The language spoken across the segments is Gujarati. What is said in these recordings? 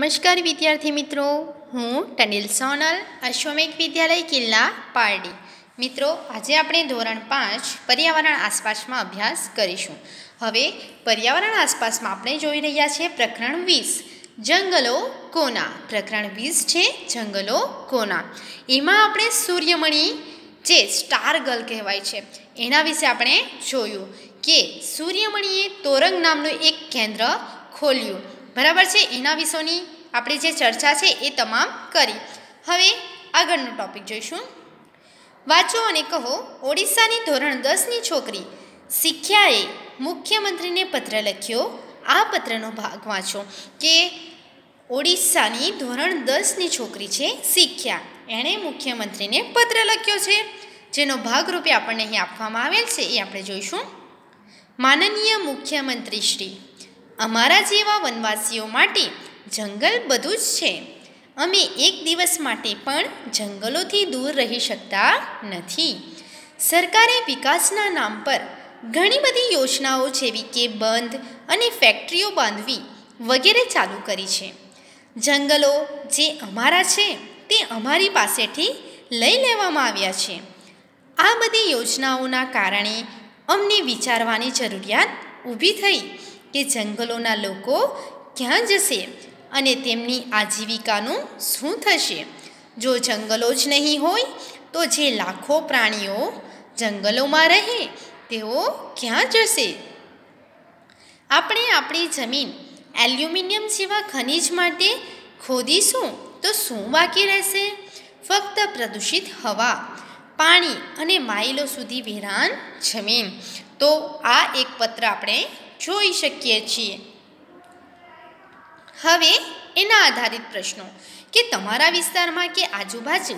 નમસ્કાર વિદ્યાર્થી મિત્રો, હું ટનિલ સોનલ, અશ્વમેઘ વિદ્યાલય, કિલ્લા, પારડી. મિત્રો, આજે આપણે ધોરણ પાંચ, પર્યાવરણ આસપાસમાં અભ્યાસ કરીશું. હવે, પર્યાવરણ આસપાસમાં આપણે જોઈ રહ્યા છીએ પ્રકરણ વીસ. જંગલો, કોના? પ્રકરણ વીસ છે, જંગલો, કોના? એમાં આપણે સૂર્યમણી, જે સ્ટાર ગર્લ કહેવાય છે, એના વિશે આપણે જોયું કે સૂર્યમણીએ તોરંગ નામનું એક કેન્દ્ર ખોલ્યું. બરાબર છે? એના વિશેની આપણે જે ચર્ચા છે એ તમામ કરી. હવે આગળનો ટોપિક જોઈશું. વાંચો અને કહો, ઓડિશાની ધોરણ દસની છોકરી શિખ્યાએ મુખ્યમંત્રીને પત્ર લખ્યો. આ પત્રનો ભાગ વાંચો કે ઓડિશાની ધોરણ દસની છોકરી છે શિખ્યા. એણે મુખ્યમંત્રીને પત્ર લખ્યો છે. જેનો ભાગરૂપે આપણને અહીં આપવામાં આવેલ છે એ આપણે જોઈશું. માનનીય મુખ્યમંત્રી શ્રી અમારા જેવા વનવાસીઓ માટે જંગલ બધું જ છે. અમે એક દિવસ માટે પણ જંગલોથી દૂર રહી શકતા નથી. સરકારે વિકાસના નામ પર ઘણી બધી યોજનાઓ જેવી કે બંધ અને ફેક્ટરીઓ બાંધવી વગેરે ચાલુ કરી છે. જંગલો જે અમારા છે તે અમારી પાસેથી લઈ લેવામાં આવ્યા છે. આ બધી યોજનાઓના કારણે અમને વિચારવાની જરૂરિયાત ઊભી થઈ. કે જંગલોના લોકો ક્યાં જશે અને તેમની આજીવિકાનું શું થશે? જો જંગલો જ નહીં હોય, તો જે લાખો પ્રાણીઓ જંગલોમાં રહે, તેઓ ક્યાં જશે? આપણે આપણી જમીન એલ્યુમિનિયમ જેવા ખનિજ માટે ખોદીશું તો શું બાકી રહેશે? ફક્ત પ્રદૂષિત હવા, પાણી અને માઇલો સુધી વેરાન જમીન. તો આ એક પત્ર આપણે જોઈ શકીએ છીએ. હવે એના આધારિત પ્રશ્નો. કે તમારા વિસ્તારમાં કે આજુબાજુ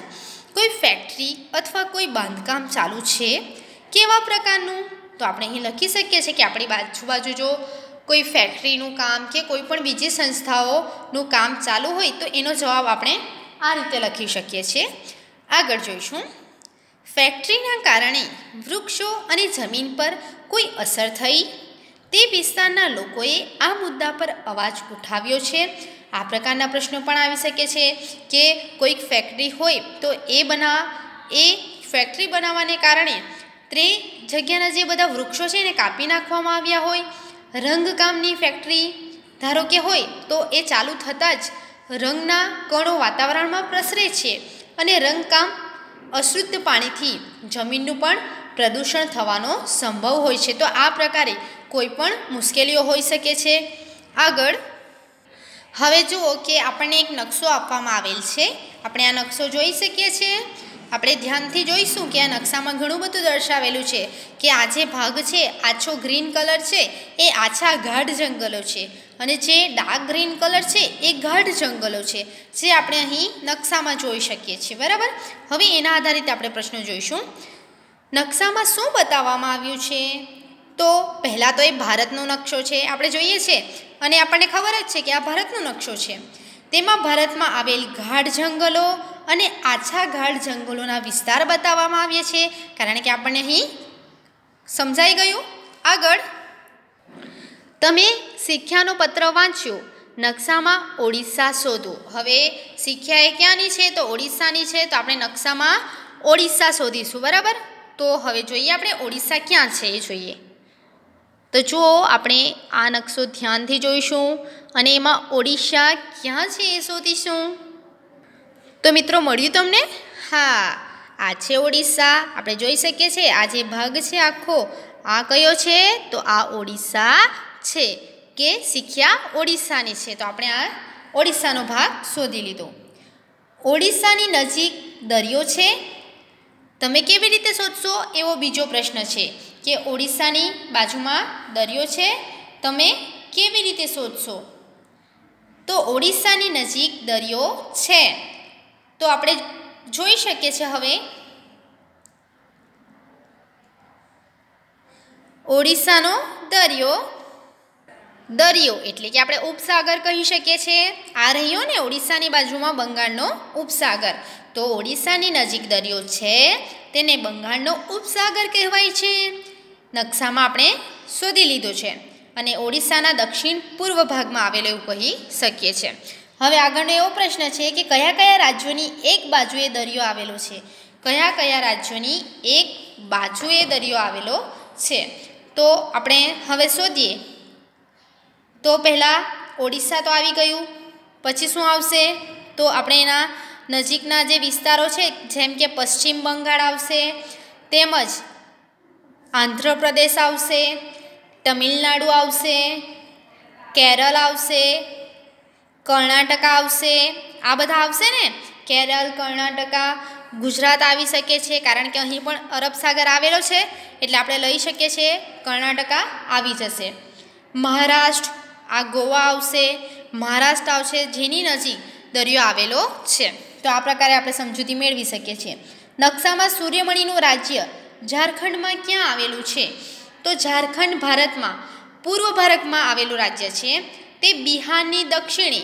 કોઈ ફેક્ટરી અથવા કોઈ બાંધકામ ચાલુ છે? કેવા પ્રકારનું? તો આપણે અહીં લખી શકીએ છીએ કે આપણી આજુબાજુ જો કોઈ ફેક્ટરીનું કામ કે કોઈ પણ બીજી સંસ્થાઓનું કામ ચાલુ હોય તો એનો જવાબ આપણે આ રીતે લખી શકીએ છીએ. આગળ જોઈશું. ફેક્ટરીના કારણે વૃક્ષો અને જમીન પર કોઈ અસર થઈ? તે વિસ્તારના લોકોએ આ મુદ્દા પર અવાજ ઉઠાવ્યો છે. આ પ્રકારના પ્રશ્નો પણ આવી શકે છે કે કોઈક ફેક્ટરી હોય તો એ બના, એ ફેક્ટરી બનાવવાને કારણે તે જગ્યાના જે બધા વૃક્ષો છે એને કાપી નાખવામાં આવ્યા હોય. રંગકામની ફેક્ટરી ધારો કે હોય તો એ ચાલુ થતાં જ રંગના કણો વાતાવરણમાં પ્રસરે છે અને રંગકામ અશુદ્ધ પાણીથી જમીનનું પણ પ્રદૂષણ થવાનો સંભવ હોય છે. તો આ પ્રકારે કોઈ પણ મુશ્કેલીઓ હોઈ શકે છે. આગળ, હવે જુઓ કે આપણને એક નકશો આપવામાં આવેલ છે. આપણે આ નકશો જોઈ શકીએ છીએ. આપણે ધ્યાનથી જોઈશું કે આ નકશામાં ઘણું બધું દર્શાવેલું છે કે આ જે ભાગ છે આછો ગ્રીન કલર છે, એ આછા ગાઢ જંગલો છે અને જે ડાર્ક ગ્રીન કલર છે, એ ગાઢ જંગલો છે, જે આપણે અહીં નકશામાં જોઈ શકીએ છીએ. બરાબર? હવે એના આધારિત આપણે પ્રશ્નો જોઈશું. નકશામાં શું બતાવવામાં આવ્યું છે? તો પહેલાં તો એ ભારતનો નકશો છે, આપણે જોઈએ છીએ અને આપણને ખબર જ છે કે આ ભારતનો નકશો છે. તેમાં ભારતમાં આવેલ ગાઢ જંગલો અને આછા ગાઢ જંગલોના વિસ્તાર બતાવવામાં આવ્યા છે. કારણ કે આપણને અહીં સમજાઈ ગયું. આગળ. તમે શિક્ષાનો પત્ર વાંચ્યો. નકશામાં ઓડિશા શોધો. હવે શિક્ષા એ ક્યાંની છે? તો ઓડિશાની છે. તો આપણે નકશામાં ઓડિશા શોધીશું. બરાબર? તો હવે જોઈએ આપણે ઓડિશા ક્યાં છે એ જોઈએ. તો જુઓ, આપણે આ નકશો ધ્યાનથી જોઈશું અને એમાં ઓડિશા ક્યાં છે એ શોધીશું. તો મિત્રો, મળ્યું તમને? હા, આ છે ઓડિશા. આપણે જોઈ શકીએ છીએ, આ જે ભાગ છે આખો, આ કયો છે? તો આ ઓડિશા છે કે શીખ્યા ઓડિશાની છે. તો આપણે આ ઓડિશાનો ભાગ શોધી લીધો. ઓડિશાની નજીક દરિયો છે. તમે કેવી રીતે શોધશો? એવો બીજો પ્રશ્ન છે. કે ઓડિશાની બાજુમાં દરિયો છે, તમે કેવી રીતે શોધશો? તો ઓડિશાની નજીક દરિયો છે. તો આપણે જોઈ શકીએ છીએ હવે. ઓડિશાનો દરિયો દરિયો એટલે કે આપણે ઉપસાગર કહી શકીએ છીએ. આ રહ્યો ને ઓડિશાની બાજુમાં બંગાળનો ઉપસાગર. તો ઓડિશાની નજીક દરિયો છે, તેને બંગાળનો ઉપસાગર કહેવાય છે. નકશામાં આપણે શોધી લીધો છે અને ઓડિશાના દક્ષિણ પૂર્વ ભાગમાં આવેલો એવું કહી શકીએ છીએ. હવે આગળનો એવો પ્રશ્ન છે કે કયા કયા રાજ્યોની એક બાજુએ દરિયો આવેલો છે? કયા કયા રાજ્યોની એક બાજુએ દરિયો આવેલો છે? તો આપણે હવે શોધીએ. તો પહેલાં ઓડિશા તો આવી ગયું, પછી શું આવશે? તો આપણે એના નજીકના જે વિસ્તારો છે, જેમ કે પશ્ચિમ બંગાળ આવશે, તેમજ આંધ્રપ્રદેશ આવશે, તમિલનાડુ આવશે, કેરળ આવશે, કર્ણાટક આવશે, આ બધા આવશે ને? કેરળ, કર્ણાટક, ગુજરાત આવી શકે છે, કારણ કે અહીં પણ અરબ સાગર આવેલો છે, એટલે આપણે લઈ શકીએ છીએ કર્ણાટક આવી જશે. મહારાષ્ટ્ર, આ ગોવા આવશે, મહારાષ્ટ્ર આવશે, જેની નજીક દરિયો આવેલો છે. તો આ પ્રકારે આપણે સમજૂતી મેળવી શકીએ છીએ. નકશામાં સૂર્યમણીનું રાજ્ય ઝારખંડમાં ક્યાં આવેલું છે? તો ઝારખંડ ભારતમાં, પૂર્વ ભારતમાં આવેલું રાજ્ય છે. તે બિહારની દક્ષિણે,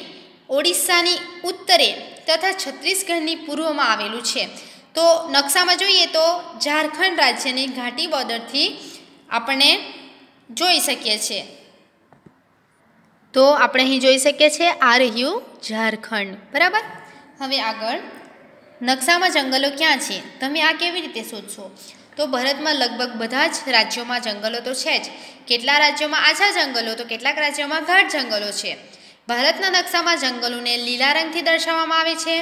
ઓડિશાની ઉત્તરે તથા છત્તીસગઢની પૂર્વમાં આવેલું છે. તો નકશામાં જોઈએ તો ઝારખંડ રાજ્યની ઘાટી બોર્ડરથી આપણે જોઈ શકીએ છીએ. તો આપણે અહીં જોઈ શકીએ છીએ, આ રહ્યું ઝારખંડ. બરાબર? હવે આગળ, નકશામાં જંગલો ક્યાં છે? તમે આ કેવી રીતે શોધશો? તો ભારતમાં લગભગ બધા જ રાજ્યોમાં જંગલો તો છે જ. કેટલા રાજ્યોમાં આછા જંગલો? તો કેટલાક રાજ્યોમાં ગાઢ જંગલો છે. ભારતના નકશામાં જંગલોને લીલા રંગથી દર્શાવવામાં આવે છે.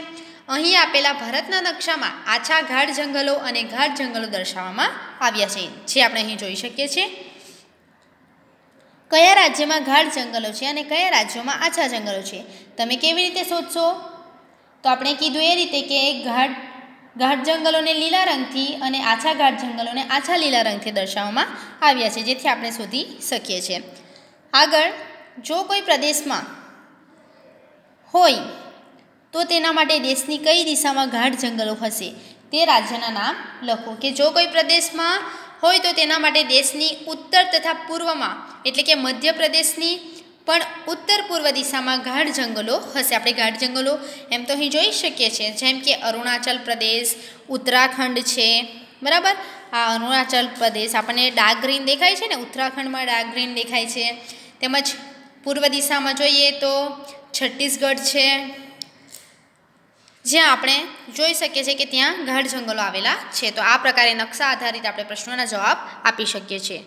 અહીં આપેલા ભારતના નકશામાં આછા ગાઢ જંગલો અને ગાઢ જંગલો દર્શાવવામાં આવ્યા છે, જે આપણે અહીં જોઈ શકીએ છીએ. કયા રાજ્યમાં ગાઢ જંગલો છે અને કયા રાજ્યોમાં આછા જંગલો છે? તમે કેવી રીતે શોધશો? તો આપણે કીધું એ રીતે કે ઘાટ ઘાટ જંગલોને લીલા રંગથી અને આછા ઘાટ જંગલોને આછા લીલા રંગથી દર્શાવવામાં આવ્યા છે, જેથી આપણે શોધી શકીએ છીએ. આગળ, જો કોઈ પ્રદેશમાં હોય, તો તેના માટે દેશની કઈ દિશામાં ગાઢ જંગલો હશે, તે રાજ્યના નામ લખો. કે જો કોઈ પ્રદેશમાં હોય, તો તેના માટે દેશની ઉત્તર તથા પૂર્વમાં, એટલે કે મધ્યપ્રદેશની પણ ઉત્તર પૂર્વ દિશામાં ગાઢ જંગલો હશે. આપણે ગાઢ જંગલો એમ તો અહીં જોઈ શકીએ છીએ. જેમ કે અરુણાચલ પ્રદેશ, ઉત્તરાખંડ છે. બરાબર? આ અરુણાચલ પ્રદેશ આપણને ડાર્ક ગ્રીન દેખાય છે ને? ઉત્તરાખંડમાં ડાર્ક ગ્રીન દેખાય છે. તેમજ પૂર્વ દિશામાં જોઈએ તો છત્તીસગઢ છે. જ્યાં આપણે જોઈ શકીએ છીએ કે ત્યાં ગાઢ જંગલો આવેલા છે. તો આ પ્રકારે નકશા આધારિત આપણે પ્રશ્નોના જવાબ આપી શકીએ છીએ.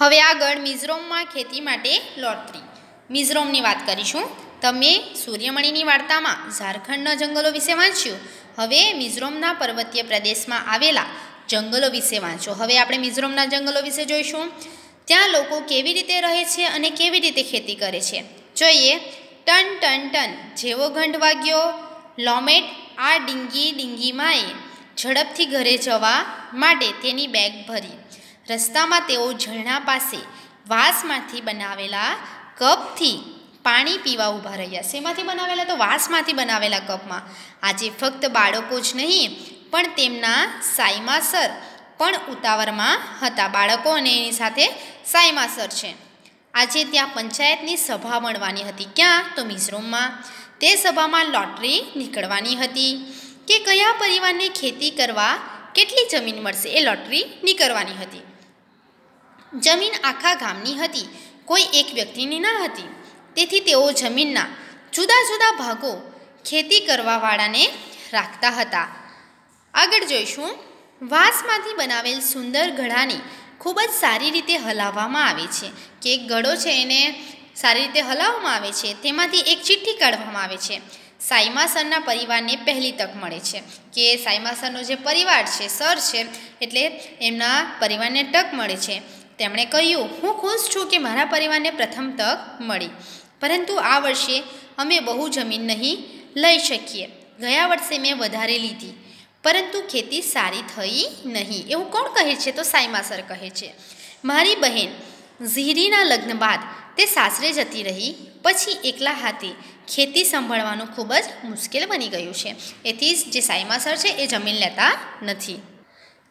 હવે આગળ મિઝોરમમાં ખેતી માટે લોટરી. મિઝોરમની વાત કરીશું. તમે સૂર્યમણીની વાર્તામાં ઝારખંડના જંગલો વિશે વાંચ્યું. હવે મિઝોરમના પર્વતીય પ્રદેશમાં આવેલા જંગલો વિશે વાંચો. હવે આપણે મિઝોરમના જંગલો વિશે જોઈશું. ત્યાં લોકો કેવી રીતે રહે છે અને કેવી રીતે ખેતી કરે છે. જોઈએ. ટન ટન ટન જેવો ઘંટ વાગ્યો. લોમેટ આ ડીંગી ડીંગીમાંએ ઝડપથી ઘરે જવા માટે તેની બેગ ભરી. રસ્તામાં તેઓ ઝરણા પાસે વાંસમાંથી બનાવેલા કપથી પાણી પીવા ઊભા રહ્યા શેમાંથી બનાવેલા તો વાંસમાંથી બનાવેલા કપમાં. આજે ફક્ત બાળકો જ નહીં, પણ તેમના સાઈમાસર પણ ઉતાવળમાં હતા. બાળકો અને એની સાથે સાઈમાસર છે. આજે ત્યાં પંચાયતની સભા મળવાની હતી. ક્યાં? તો મિઝરૂમમાં. તે સભામાં લોટરી નીકળવાની હતી કે કયા પરિવારને ખેતી કરવા કેટલી જમીન મળશે એ લોટરી નીકળવાની હતી. જમીન આખા ગામની હતી. કોઈ એક વ્યક્તિની ન હતી. તેથી તેઓ જમીનના જુદા જુદા ભાગો ખેતી કરવાવાળાને રાખતા હતા. આગળ જોઈશું. વાંસમાંથી બનાવેલ સુંદર ઘડાને ખૂબ જ સારી રીતે હલાવવામાં આવે છે. કે એક ઘડો છે એને સારી રીતે હલાવવામાં આવે છે. તેમાંથી એક ચિઠ્ઠી કાઢવામાં આવે છે. સાઈમાસરના પરિવારને પહેલી તક મળે છે. કે સાઈમાસરનો જે પરિવાર છે, સર છે, એટલે એમના પરિવારને તક મળે છે. તેમણે કહ્યું, હું ખુશ છું કે મારા પરિવારને પ્રથમ તક મળી. પરંતુ આ વર્ષે અમે બહુ જમીન નહીં લઈ શકીએ. ગયા વર્ષે મેં વધારે લીધી. પરંતુ ખેતી સારી થઈ નહીં. એવું કોણ કહે છે? તો સાઈમાસર કહે છે, મારી બહેન ઝીરીના લગ્ન બાદ તે સાસરે જતી રહી. પછી એકલા હાથે ખેતી સંભાળવાનું ખૂબ જ મુશ્કેલ બની ગયું છે. એથી જે સાઈમાસર છે એ જમીન લેતા નથી.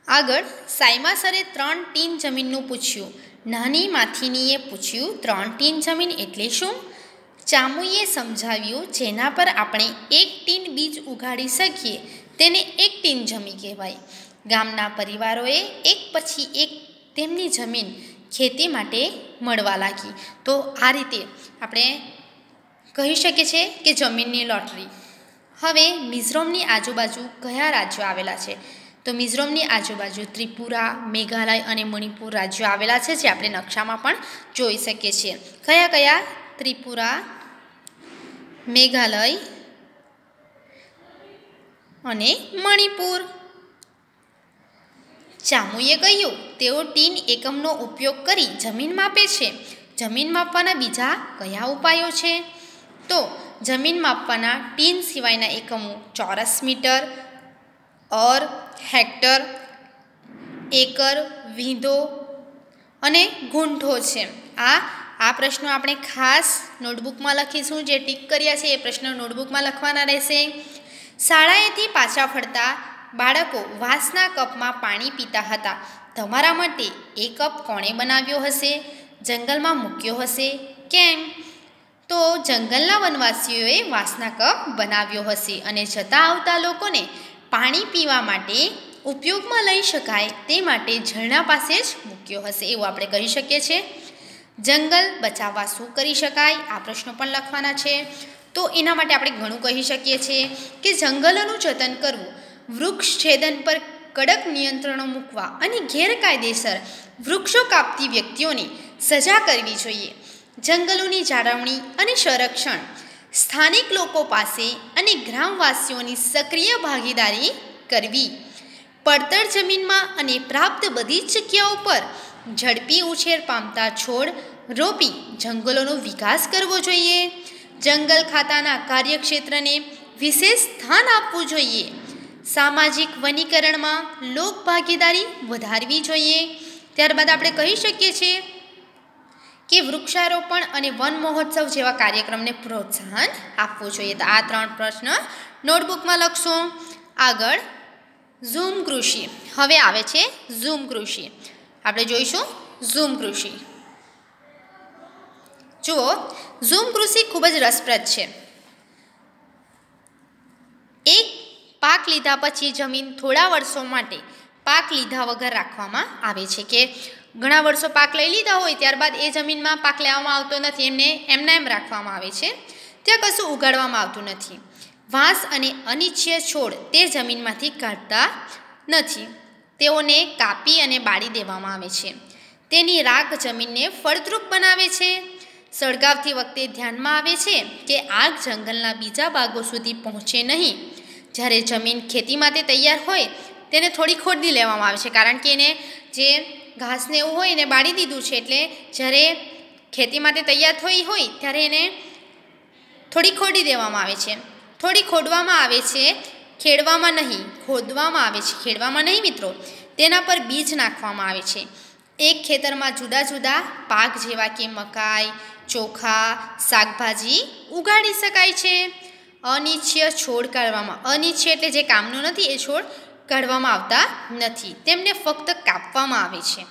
આગળ સાઈમાસરે ત્રણ ટીન જમીનનું પૂછ્યું. નાની માથીનીએ પૂછ્યું, ત્રણ ટીન જમીન એટલે શું? ચામુએ સમજાવ્યું, જેના પર આપણે એક ટીન બીજ ઉગાડી શકીએ, તેને એક ટીન જમી કહેવાય. ગામના પરિવારોએ એક પછી એક તેમની જમીન ખેતી માટે મળવા લાગી. તો આ રીતે આપણે કહી શકીએ છીએ કે જમીનની લોટરી. હવે મિઝોરમની આજુબાજુ કયા રાજ્યો આવેલા છે? તો મિઝોરમની આજુબાજુ ત્રિપુરા, મેઘાલય અને મણિપુર રાજ્યો આવેલા છે, જે આપણે નકશામાં પણ જોઈ શકીએ છીએ. કયા કયા? ત્રિપુરા, મેઘાલય અને મણિપુર. ચામુએ કહ્યું, તેઓ ટીન એકમનો ઉપયોગ કરી જમીન માપે છે. જમીન માપવાના બીજા કયા ઉપાયો છે? તો જમીન માપવાના ટીન સિવાયના એકમો ચોરસ મીટર ઓર હેક્ટર, એકર, વીંધો અને ગુંઠો છે. આ આ પ્રશ્નો આપણે ખાસ નોટબુકમાં લખીશું. જે ટીક કર્યા છે એ પ્રશ્નો નોટબુકમાં લખવાના રહેશે. શાળાએથી પાછા ફરતા બાળકો વાસના કપમાં પાણી પીતા હતા. તમારા માટે એ કપ કોણે બનાવ્યો હશે? જંગલમાં મૂક્યો હશે? કેમ? તો જંગલના વનવાસીઓએ વાસના કપ બનાવ્યો હશે અને જતા આવતા લોકોને પાણી પીવા માટે ઉપયોગમાં લઈ શકાય તે માટે ઝરણા પાસે જ મૂક્યો હશે એવું આપણે કહી શકીએ છીએ. જંગલ બચાવવા શું કરી શકાય? આ પ્રશ્નો પણ લખવાના છે. તો એના માટે આપણે ઘણું કહી શકીએ છીએ કે જંગલોનું જતન કરવું, વૃક્ષ છેદન પર કડક નિયંત્રણો મૂકવા અને ગેરકાયદેસર વૃક્ષો કાપતી વ્યક્તિઓને સજા કરવી જોઈએ. જંગલોની જાળવણી અને સંરક્ષણ સ્થાનિક લોકો પાસે અને ગ્રામવાસીઓની સક્રિય ભાગીદારી કરવી. પડતર જમીનમાં અને પ્રાપ્ત બધી જ જગ્યાઓ પર ઝડપી ઉછેર પામતા છોડ રોપી જંગલોનો વિકાસ કરવો જોઈએ. જંગલ ખાતાના કાર્યક્ષેત્રને વિશેષ સ્થાન આપવું જોઈએ. સામાજિક વનીકરણમાં લોકભાગીદારી વધારવી જોઈએ. ત્યારબાદ આપણે કહી શકીએ છીએ કે વૃક્ષારોપણ અને વન મહોત્સવ જેવા કાર્યક્રમને પ્રોત્સાહન આપવું જોઈએ. તો આ ત્રણ પ્રશ્ન નોટબુકમાં લખશો. આગળ, ઝૂમ કૃષિ. હવે આવે છે ઝૂમ કૃષિ. આપણે જોઈશું ઝૂમ કૃષિ. જુઓ, ઝૂમ કૃષિ ખૂબ જ રસપ્રદ છે. એક પાક લીધા પછી જમીન થોડા વર્ષો માટે પાક લીધા વગર રાખવામાં આવે છે કે ઘણા વર્ષો પાક લઈ લીધા હોય ત્યારબાદ એ જમીનમાં પાક લેવામાં આવતો નથી. એમને એમના એમ રાખવામાં આવે છે. ત્યાં કશું ઉગાડવામાં આવતું નથી. વાંસ અને અનિચ્છીય છોડ તે જમીનમાંથી કાઢતા નથી. તેઓને કાપી અને બાળી દેવામાં આવે છે. તેની રાખ જમીનને ફળદ્રુપ બનાવે છે. સળગાવતી વખતે ધ્યાનમાં આવે છે કે આગ જંગલના બીજા ભાગો સુધી પહોંચે નહીં. જ્યારે જમીન ખેતી માટે તૈયાર હોય, તેને થોડી ખોદી લેવામાં આવે છે. કારણ કે એને જે ઘાસને એવું હોય એને બાળી દીધું છે એટલે જ્યારે ખેતી માટે તૈયાર થઈ હોય ત્યારે એને થોડી ખોડી દેવામાં આવે છે. થોડી ખોડવામાં આવે છે, ખેડવામાં નહીં, ખોદવામાં આવે છે. ખેડવામાં નહીં મિત્રો. તેના પર બીજ નાખવામાં આવે છે. એક ખેતરમાં જુદા જુદા પાક જેવા કે મકાઈ, ચોખા, શાકભાજી ઉગાડી શકાય છે. અનિચ્છય છોડ કાઢવામાં અનિચ્છ્ય એટલે જે કામનું નથી, એ છોડ કાઢવામાં આવતા નથી. તેમને ફક્ત કાપવામાં આવે છે.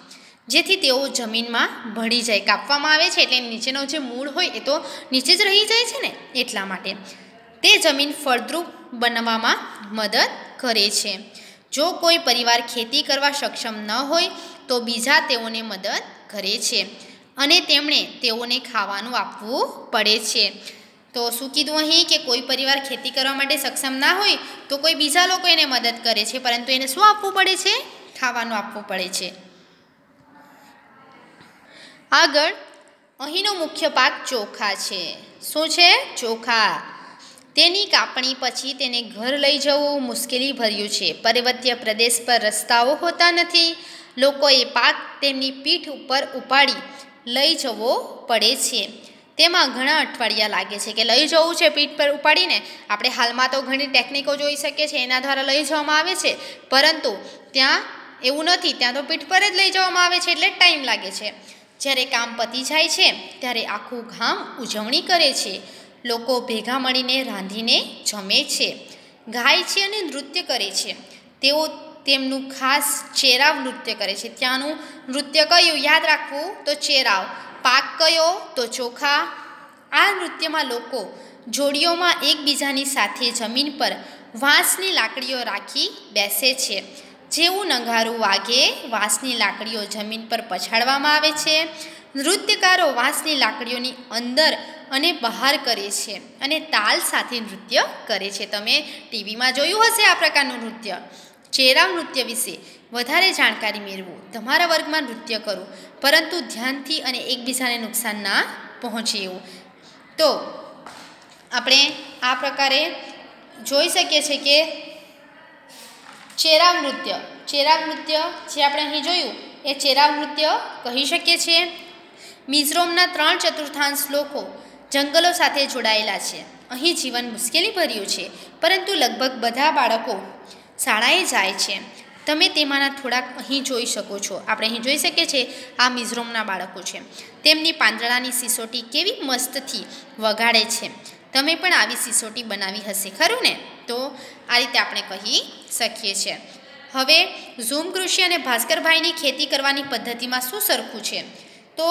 જેથી તેઓ જમીનમાં ભળી જાય. કાપવામાં આવે છે એટલે નીચેનો જે મૂળ હોય એ તો નીચે જ રહી જાય છે ને? એટલા માટે. તે જમીન ફળદ્રુપ બનાવવામાં મદદ કરે છે. જો કોઈ પરિવાર ખેતી કરવા સક્ષમ ન હોય, તો બીજા તેઓને મદદ કરે છે અને તેમણે તેઓને ખાવાનું આપવું પડે છે. તો શું કીધું અહીં કે કોઈ પરિવાર ખેતી કરવા માટે સક્ષમ ના હોય તો કોઈ બીજા લોકો એને મદદ કરે છે, પરંતુ એને શું આપવું પડે છે? ખાવાનું આપવું પડે છે. આગળ, અહીંનો મુખ્ય પાક ચોખા છે. શું છે? ચોખા. તેની કાપણી પછી તેને ઘર લઈ જવું મુશ્કેલી ભર્યું છે. પર્વતીય પ્રદેશ પર રસ્તાઓ હોતા નથી. લોકોએ પાક તેમની પીઠ ઉપર ઉપાડી લઈ જવો પડે છે. તેમાં ઘણા અઠવાડિયા લાગે છે કે લઈ જવું છે પીઠ પર ઉપાડીને. આપણે હાલમાં તો ઘણી ટેકનિકો જોઈ શકીએ છીએ, એના દ્વારા લઈ જવામાં આવે છે. પરંતુ ત્યાં એવું નથી, ત્યાં તો પીઠ પર જ લઈ જવામાં આવે છે એટલે ટાઈમ લાગે છે. જ્યારે કામ પતી જાય છે, ત્યારે આખું ગામ ઉજવણી કરે છે. લોકો ભેગા મળીને રાંધીને જમે છે, ગાય છે અને નૃત્ય કરે છે. તેઓ તેમનું ખાસ ચેરાવ નૃત્ય કરે છે. ત્યાંનું નૃત્ય કયું? યાદ રાખવું? તો ચેરાવ. પાક કયો તો ચોખા. આ નૃત્યમાં લોકો જોડીઓમાં એકબીજાની સાથે જમીન પર વાંસની લાકડીઓ રાખી બેસે છે. જેવું નંગારું વાગે, વાંસની લાકડીઓ જમીન પર પછાડવામાં આવે છે. નૃત્યકારો વાંસની લાકડીઓની અંદર અને બહાર કરે છે અને તાલ સાથે નૃત્ય કરે છે. તમે ટીવીમાં જોયું હશે આ પ્રકારનું નૃત્ય. ચેરા નૃત્ય વિશે વધારે જાણકારી મેળવો, તમારા વર્ગમાં નૃત્ય કરો, પરંતુ ધ્યાનથી અને એકબીજાને નુકસાન ના પહોંચે એવું. તો, આપણે આ પ્રકારે જોઈ શકીએ છીએ કે ચેરાવ નૃત્ય ચેરાવ નૃત્ય જે આપણે અહીં જોયું, એ ચેરાવ નૃત્ય કહી શકીએ છીએ. મિઝોરમના ત્રણ ચતુર્થાંશ લોકો જંગલો સાથે જોડાયેલા છે. અહીં જીવન મુશ્કેલી ભર્યું છે, પરંતુ લગભગ બધા બાળકો શાળાએ જાય છે. તમે તેમાંના થોડાક અહીં જોઈ શકો છો. આપણે અહીં જોઈ શકીએ છીએ, આ મિઝોરમના બાળકો છે. તેમની પાંદડાની સિસોટી કેવી મસ્તથી વગાડે છે. તમે પણ આવી સિસોટી બનાવી હશે, ખરું ને? તો આ રીતે આપણે કહી શકીએ છીએ. હવે ઝૂમ કૃષિ અને ભાસ્કરભાઈની ખેતી કરવાની પદ્ધતિમાં શું સરખું છે? તો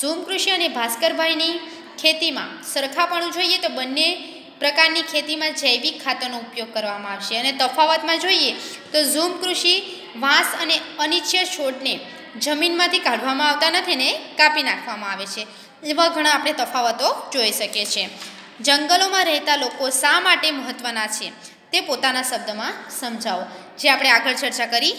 ઝૂમ કૃષિ અને ભાસ્કરભાઈની ખેતીમાં સરખાપણું જોઈએ તો બંને પ્રકારની ખેતીમાં જૈવિક ખાતરનો ઉપયોગ કરવામાં આવશે. અને તફાવતમાં જોઈએ તો ઝૂમ કૃષિ, વાંસ અને અનિચ્છય છોડને જમીનમાંથી કાઢવામાં આવતા નથી ને કાપી નાખવામાં આવે છે. એવા ઘણા આપણે તફાવતો જોઈ શકીએ છીએ. જંગલોમાં રહેતા લોકો શા માટે મહત્ત્વના છે તે પોતાના શબ્દમાં સમજાવો. જે આપણે આગળ ચર્ચા કરી